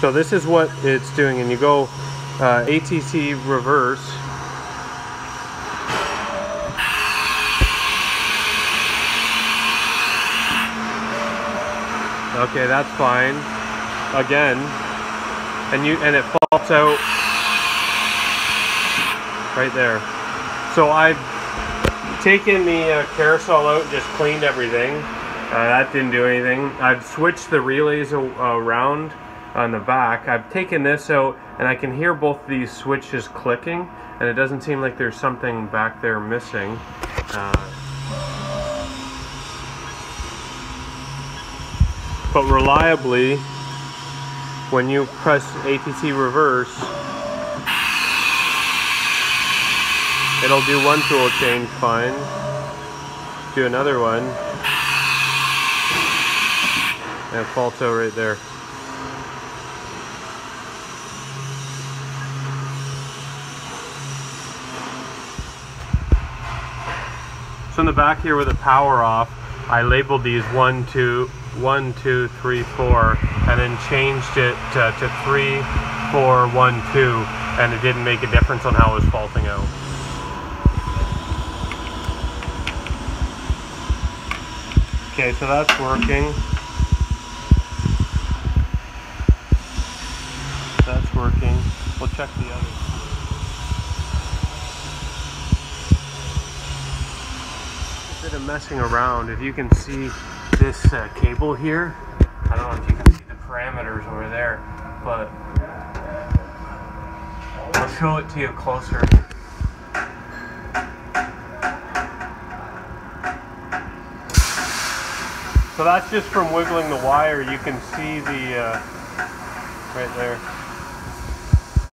So this is what it's doing, and you go uh, ATC reverse. Okay, that's fine. Again, and you and it falls out right there. So I've taken the uh, carousel out and just cleaned everything. Uh, that didn't do anything. I've switched the relays around on the back. I've taken this out and I can hear both these switches clicking and it doesn't seem like there's something back there missing. Uh, but reliably, when you press ATC reverse, it'll do one tool change fine. Do another one. And out right there. So in the back here with the power off, I labeled these one, two, one, two, three, four, and then changed it to, to three, four, one, two, and it didn't make a difference on how it was faulting out. Okay, so that's working. That's working. We'll check the other. Of messing around. If you can see this uh, cable here, I don't know if you can see the parameters over there, but I'll show it to you closer. So that's just from wiggling the wire. You can see the, uh, right there.